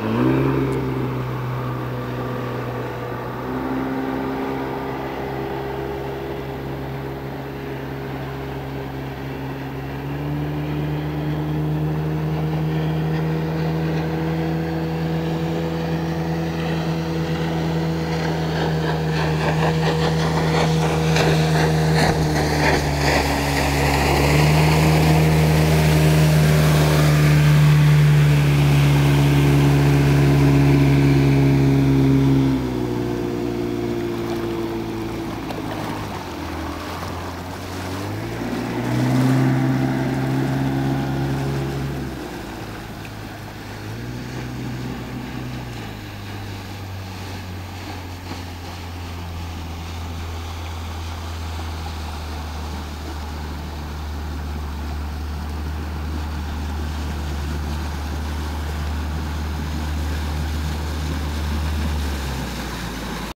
Mm.